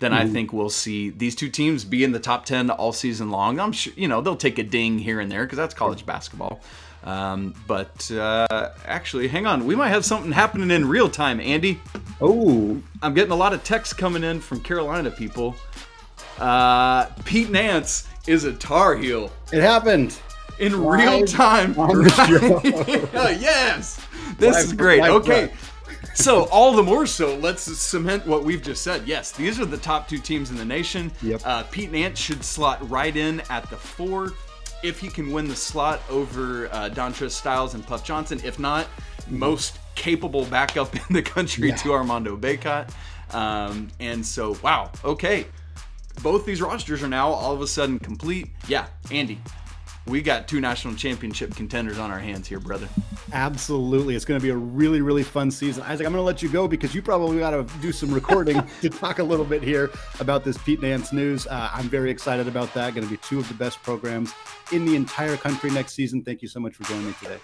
then mm-hmm. I think we'll see these two teams be in the top 10 all season long. I'm sure, you know, they'll take a ding here and there because that's college basketball. Um, but uh, actually, hang on. We might have something happening in real time, Andy. Oh. I'm getting a lot of texts coming in from Carolina people. Uh, Pete Nance is a Tar Heel. It happened. In real time. yes. This live, is great. Okay. so all the more so, let's cement what we've just said. Yes, these are the top two teams in the nation. Yep. Uh, Pete Nance should slot right in at the four if he can win the slot over uh, Dontrez Styles and Puff Johnson. If not, most capable backup in the country yeah. to Armando Bacot. Um, and so, wow, okay. Both these rosters are now all of a sudden complete. Yeah, Andy, we got two national championship contenders on our hands here, brother. Absolutely. It's going to be a really, really fun season. Isaac, I'm going to let you go because you probably got to do some recording to talk a little bit here about this Pete Nance news. Uh, I'm very excited about that. Going to be two of the best programs in the entire country next season. Thank you so much for joining me today.